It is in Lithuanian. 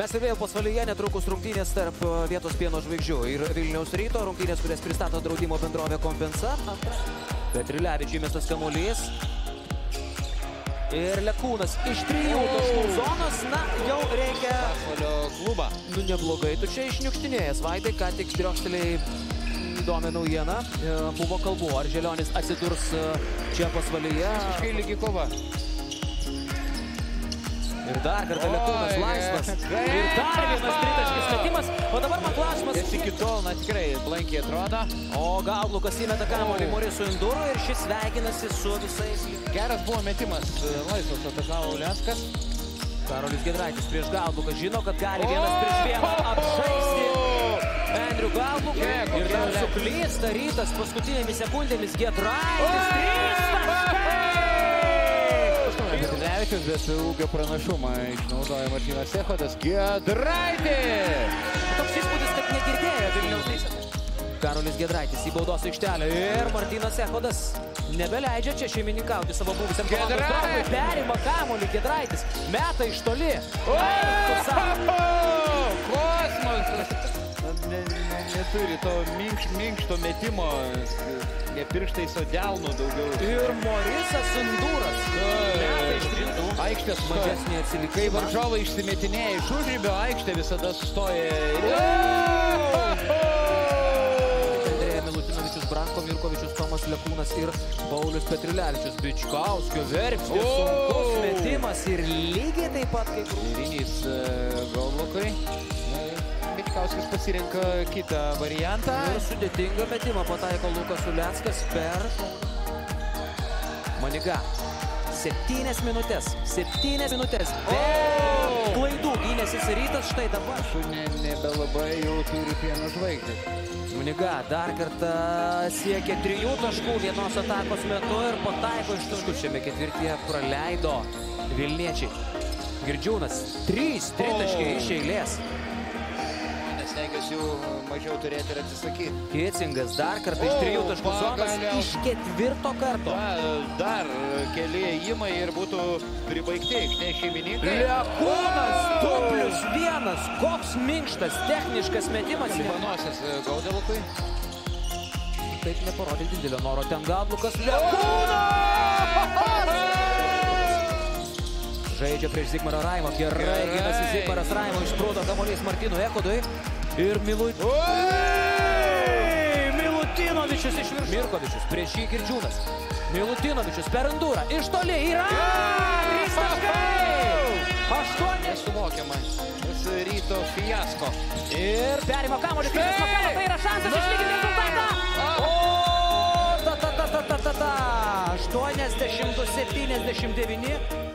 Mes ir vėl pasvalyje netrukus rungtynės tarp e, vietos pieno žvaigždžių ir Vilniaus ryto. Rungtynės, kurias pristato draudimo bendrovė Kompensa. Petrilevičiui mestas kamuolys. Ir Lekūnas iš trijų taškų zonos. Na, jau reikia... Pasvalio klubą. Nu, neblogai tu čia išniukštinėjęs. Vaidai, ką tik driokstelėjai įdomią naujieną. E, Buvo kalbų, ar Želionis atsidurs e, čia pasvalyje. Visiškai lygi kova. Ir dar kartą Lietuvas laisvas. Ir dar vienas tritaškis metimas. O dabar man klausimas... Jis iki tol, na tikrai, blankiai atrodo. O Gaulukas įmeta kamuolį Morisų Induro ir šis sveikinasi su visais. Geras buvo metimas. E, laisvas atakavo Lietkas. Karolis Gedraitis prieš Gauluką žino, kad gali vienas prieš vieną apžaisti. Andrew Gauluką. Ir dar suklysta rytas paskutinėmis sekundėmis Gedraitis. 3 Petrilevičius bet ūgio pranašumą išnaudoja Martynas Sechodas. Gedraitis! Toks įspūdis, kad negirdėjo Vilniaus teisės. Karolis Gedraitis į baudos aikštelę ir Martynas Echodas nebeleidžia čia šeimininkauti savo buvusiam komandos draugui. Perima kamuolį Gedraitis, meta iš toli. Kosmosas! Ne, ne, neturi to minkš, minkšto metimo, ne pirštais, o delnų daugiau. Ir Morisas iš trijų. Aikštės Mažesnį Kai atsilikimą. varžovai išsimetinėja iš užrybio, aikštė visada sustoja. Andrėja Milutinovičius, Branko Mirkovičius, Tomas Lekūnas ir Paulius Petrilevičius. Bičkauskio verpstė, O! sunkus metimas ir lygiai taip pat kaip Lyrinys Gaulukai. Bičkauskis pasirenka kitą variantą. Ir sudėtingą metimą pataiko Lukas Ulianskas per Maniga. Septynės minutės. Septynės minutės. Be klaidų gynėsis rytas štai dabar. Aš ne, nebelabai jau turi pieno žvaigždį. Maniga dar kartą siekia trijų taškų vienos atakos metu ir pataiko iš taškų. Šiame ketvirtyje praleido Vilniečiai. Girdžiūnas. Trys tritaškiai iš eilės. Stengiuosi jų mažiau turėti ir atsisakyti. Kicingas dar kartą iš trijų taškų pagaliau. iš ketvirto karto. Da, dar keli įimai ir būtų pribaigti aikštės šeimininkai. Lekūnas 2 plus 1. Koks minkštas, techniškas metimas. Libanosios Gaudelukui. Taip neparodė didelio noro. Ten Gadlukas Lekūnas! Žaidžia prieš Zigmarą Raimą. Gerai, Gerai. ginasi Zigmaras Raimo. Išprūdo kamuolys Martynų Ekodui. Ir Milut... Milutinovičius iš virš. Mirkovičius prieš jį Girdžiūnas. Milutinovičius per Endūrą. Iš toli yra. Trys taškai. Aštuoni. Nesuvokiama. Tas ryto fiasko. Ir perima kamuolį, Kristinas Taip! Makala, tai yra šansas išlyginti rezultatą. O, ta, ta, ta, ta, ta, ta, ta. 80-79.